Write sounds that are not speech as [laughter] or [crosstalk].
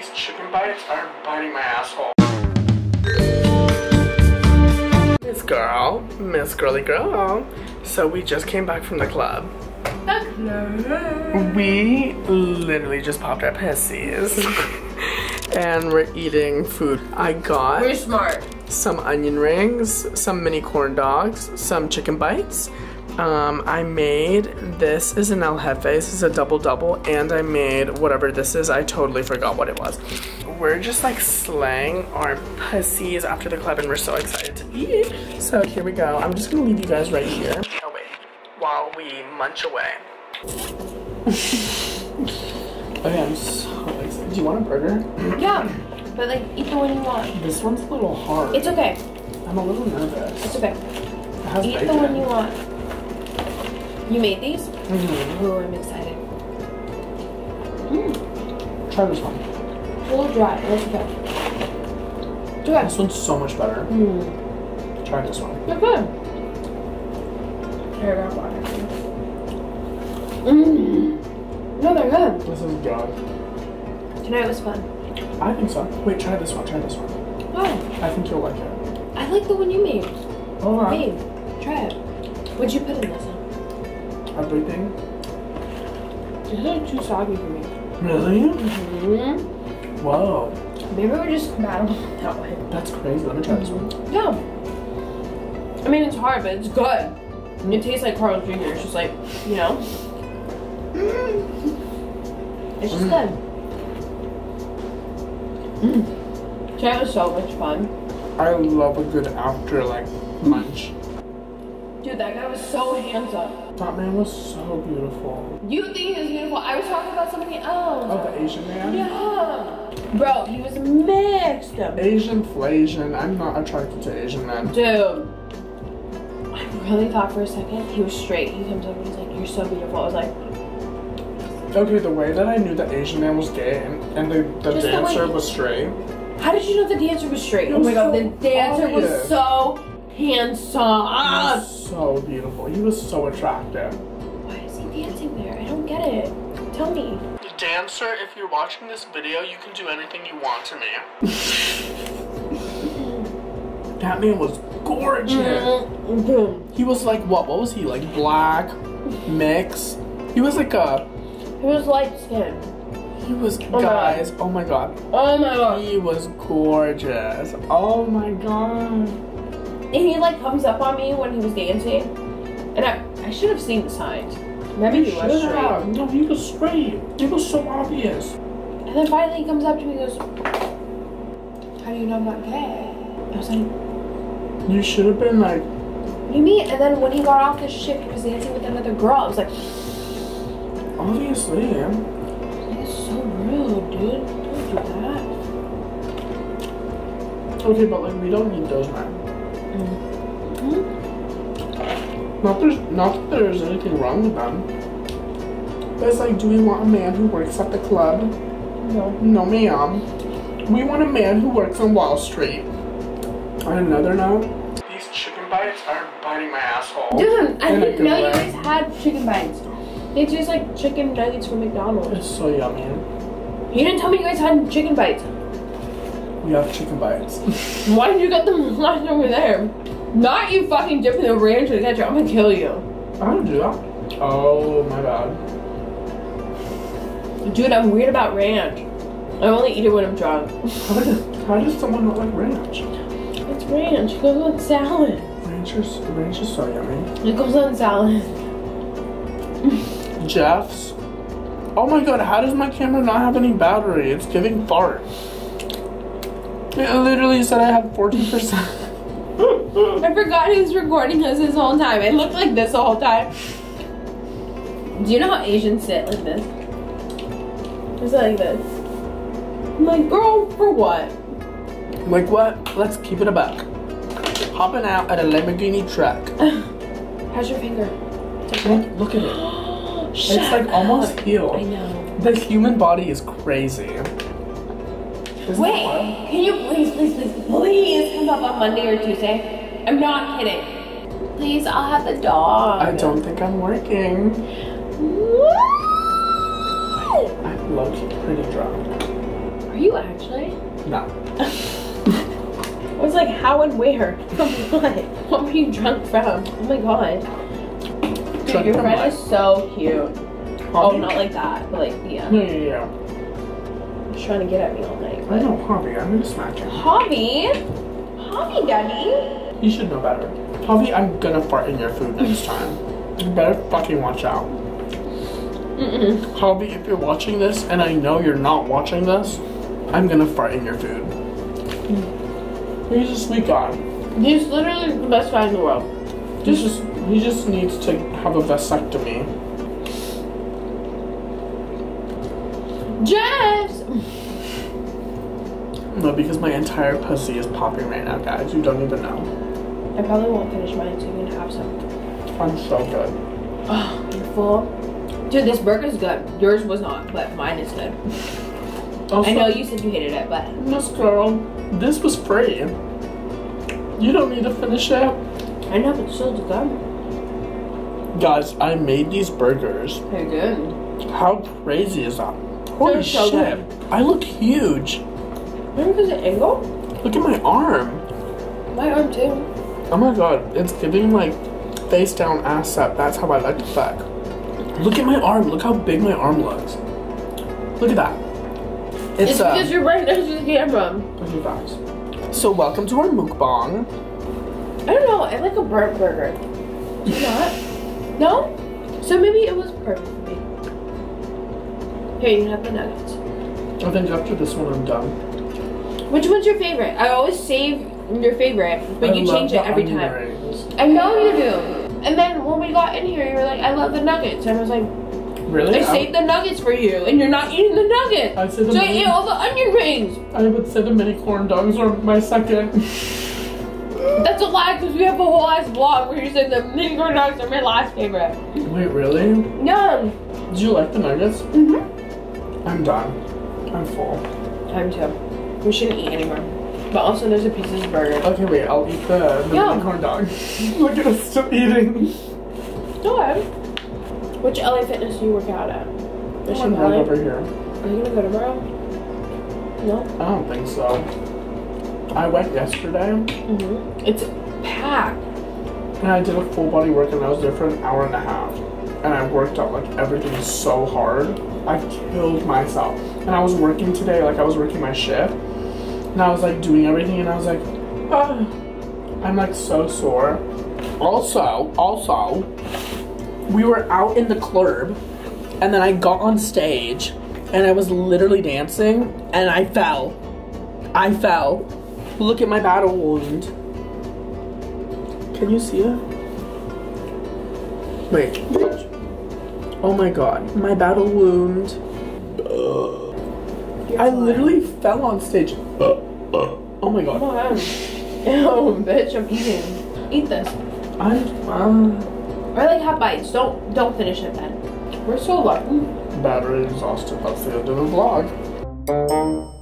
These chicken bites are biting my asshole. Miss Girl, Miss Girly Girl. So we just came back from the club. We literally just popped our pussies. [laughs] and we're eating food. I got We're smart. some onion rings, some mini corn dogs, some chicken bites. Um, I made this is an El Jefe. This is a double double, and I made whatever this is. I totally forgot what it was. We're just like slaying our pussies after the club, and we're so excited to eat. So here we go. I'm just gonna leave you guys right here. Oh wait, while we munch away. [laughs] okay, I'm so excited. Do you want a burger? Yeah, but like eat the one you want. This one's a little hard. It's okay. I'm a little nervous. It's okay. It Eat the one you want. You made these? Mhm. Oh, I'm excited. Try this one. A little dry. That's okay. It's okay. This one's so much better. Mm. Try this one. They're good. Here, grab water. Mmm. No, they're good. This is good. Tonight was fun. I think so. Wait, try this one. Try this one. Oh, I think you'll like it. I like the one you made. Alright. Babe, try it. What'd you put in this one? Everything. This is too soggy for me. Really? Mm-hmm. Whoa. Maybe we're just mad about that way. That's crazy. Let me try this one. Yeah. I mean, it's hard, but it's good. It tastes like Carl's Jr. It's just like, you know? It's just good. Mm. Tonight was so much fun. I love a good after like munch. Dude, that guy was so handsome. That man was so beautiful. You think he was beautiful? I was talking about somebody else. Oh, the Asian man? Yeah. Bro, he was mixed. Up. Asian flasian. I'm not attracted to Asian men. Dude. I really thought for a second he was straight. He comes up and he's like, You're so beautiful. I was like, Okay, the way that I knew the Asian man was gay and, and the, the Just the dancer was straight. How did you know the dancer was straight? It Oh my was god, the dancer was so handsome. He was so beautiful. He was so attractive. Why is he dancing there? I don't get it. Tell me. Dancer, if you're watching this video, you can do anything you want to me. [laughs] that man was gorgeous. Mm-hmm. He was like what? What was he like? Black, mix. He was like a. He was light skinned. He was my guys. Oh my god. Oh my god. He was gorgeous. Oh my god. And he like comes up on me when he was dancing. And I, I should have seen the signs. Maybe he was straight. have. No, he was straight. It was so obvious. And then finally he comes up to me and goes, How do you know I'm not gay? I was like, You should have been like. What do you mean? And then when he got off the ship, he was dancing with another girl. I was like, Obviously. That's so rude, dude. Don't do that. Okay, but like we don't need those men. Hmm? Not there's not that there's anything wrong with them. But it's like, do we want a man who works at the club? No. No, ma'am. We want a man who works on Wall Street. On another note, these chicken bites are biting my asshole. Dude, I didn't know you guys had chicken bites. They taste like chicken nuggets from McDonald's. It's so yummy. You didn't tell me you guys had chicken bites. We have chicken bites. [laughs] Why did you get them left over there? Not you fucking dipping the ranch in the ketchup. I'm gonna kill you. I don't do that. Oh my god. Dude, I'm weird about ranch. I only eat it when I'm drunk. How does, how does someone not like ranch? It's ranch. It goes on salad. Ranch is, ranch is so yummy. It goes on salad. Jeff's. Oh my god, how does my camera not have any battery? It's giving fart. It literally said I had 14%. [laughs] I forgot he was recording us this whole time. It looked like this the whole time. Do you know how Asians sit like this? It's like this. I'm like, girl, for what? I'm like what? Let's keep it a buck. Hopping out at a Lamborghini truck. [laughs] How's your finger? Look, look at it. [gasps] It's like almost healed. I know. The human body is crazy. Isn't Wait, can you please, please, please, please come up on Monday or Tuesday? I'm not kidding. Please, I'll have the dog. I don't think I'm working. What? I'm low-key pretty drunk. Are you actually? No. [laughs] I was like, how and where? From [laughs] what? What were you drunk from? Oh my god. Dude, your friend is so cute. Oh, not like that, but like, yeah. Yeah, yeah, yeah. Trying to get at me all night. I But... know, Harvey. I'm gonna smack you. Hobby? Hobby, daddy? You should know better. Harvey, I'm gonna fart in your food next time. You better fucking watch out. Mm-mm. Harvey, if you're watching this, and I know you're not watching this, I'm gonna fart in your food. He's a sweet guy. He's literally the best guy in the world. He just he just needs to have a vasectomy. Jess! No, because my entire pussy is popping right now, guys. You don't even know. I probably won't finish mine, so you can have some. I'm so good. Oh, you're full. Dude, this burger's good. Yours was not, but mine is good. Also, I know you said you hated it, but This girl, this was free. You don't need to finish it. I know, but still it's good. Guys, I made these burgers. Very good. How crazy is that? Holy so shit. I look huge. Maybe because of angle? Look at my arm. My arm too. Oh my god, it's giving like face down, ass up. That's how I like to fuck. Look at my arm. Look how big my arm looks. Look at that. It's, It's, uh, because you're right next to the camera. look at that. So welcome to our mukbang. I don't know. I like a burnt burger. Do you not? No? So maybe it was perfect for me. Here, you can have the nuggets. I think after this one I'm done. Which one's your favorite? I always save your favorite, but I you change it every time. rings. I know you do. And then when we got in here, you were like, I love the nuggets. And I was like, Really? I saved the nuggets for you, and you're not eating the nuggets. I said the So I ate all the onion rings. I would say the mini corn dogs are my second. That's a lie, because we have a whole ass vlog where you said the mini corn dogs are my last favorite. Wait, really? Yum. Did you like the nuggets? Mm-hmm. I'm done. I'm full. Time to. We shouldn't eat anymore. But also, there's a piece of burger. Okay, wait, I'll eat the, the Yeah. corn dog. [laughs] Look at us still eating. Go ahead. Which LA Fitness do you work out at? Mission I'm right over here. Are you gonna go tomorrow? No. I don't think so. I went yesterday Mm-hmm. It's packed. and I did a full body workout. and I was there for an hour and a half. And I worked out like everything so hard. I killed myself. And I was working today, like I was working my shift. And I was like doing everything and I was like, ah. I'm like so sore. Also, also, we were out in the club and then I got on stage and I was literally dancing and I fell. I fell. Look at my battle wound. Can you see it? Wait. Oh my god. My battle wound. You're I fine. literally fell on stage. Oh my Come god. on. Ew, bitch, I'm eating. Eat this. I'm uh, Or like have bites. Don't don't finish it then. We're so lucky. battery exhausted. That's the end of the vlog.